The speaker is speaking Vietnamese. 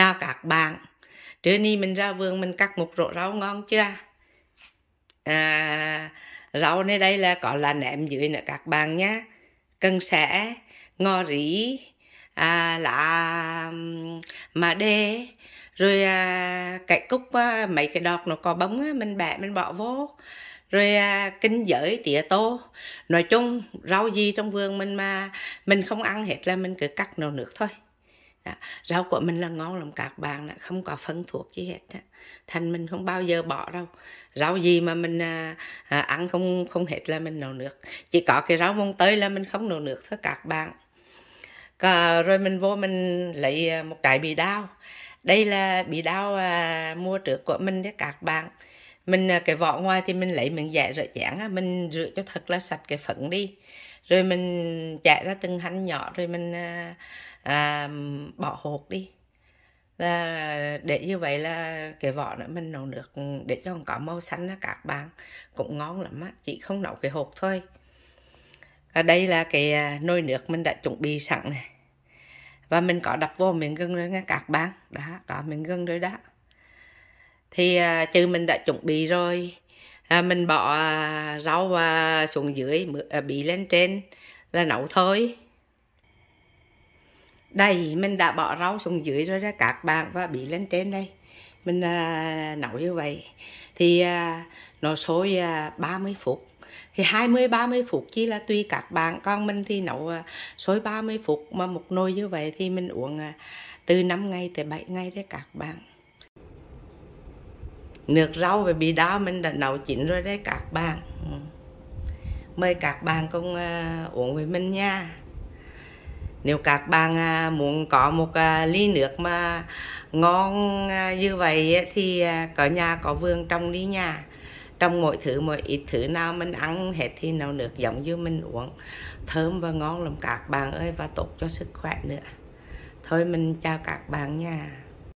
chào các bạn. Trưa nay mình ra vườn mình cắt một rổ rau ngon chưa? À, rau này đây là có là nệm dưới nữa các bạn nhé cần sẻ ngò rỉ, à, lá mà đê rồi à, cái cúc à, mấy cái đọt nó có bóng á, mình bẻ mình bỏ vô. Rồi à, kinh giới tỉa tô. Nói chung rau gì trong vườn mình mà mình không ăn hết là mình cứ cắt nó nước thôi đó. rau của mình là ngon lắm các bạn đó. không có phân thuốc gì hết đó. thành mình không bao giờ bỏ đâu rau gì mà mình à, à, ăn không không hết là mình nấu nước chỉ có cái rau mông tơi là mình không nấu nước thôi các bạn Cả, rồi mình vô mình lấy à, một trái bị đau đây là bị đau à, mua trước của mình đấy các bạn mình à, cái vỏ ngoài thì mình lấy mình dẻ rửa chén á mình rửa cho thật là sạch cái phấn đi. Rồi mình chạy ra từng hành nhỏ rồi mình à, à, bỏ hột đi. Là để như vậy là cái vỏ nữa mình nấu nước ừ, để cho có màu xanh đó các bạn. Cũng ngon lắm á chỉ không nấu cái hột thôi. Ở đây là cái à, nồi nước mình đã chuẩn bị sẵn này. Và mình có đập vô miếng gừng rồi nha các bạn. Đó có miếng gừng rồi đó thì à, chứ mình đã chuẩn bị rồi à, mình bỏ à, rau à, xuống dưới à, bị lên trên là nấu thôi. Đây mình đã bỏ rau xuống dưới rồi ra các bạn và bị lên trên đây. Mình à, nấu như vậy. Thì à, nó sôi à, 30 phút. Thì 20 30 phút chỉ là tùy các bạn. Con mình thì nấu à, sôi 30 phút mà một nồi như vậy thì mình uống à, từ 5 ngày tới 7 ngày đấy các bạn nước rau và bị đau mình đã nấu chín rồi đấy các bạn. Ừ. Mời các bạn cùng uh, uống với mình nha. Nếu các bạn uh, muốn có một uh, ly nước mà ngon uh, như vậy thì uh, có nhà có vườn trong đi nha. Trong mọi thứ mọi ít thứ nào mình ăn hết thì nấu nước giống như mình uống. Thơm và ngon lắm các bạn ơi và tốt cho sức khỏe nữa. Thôi mình chào các bạn nha.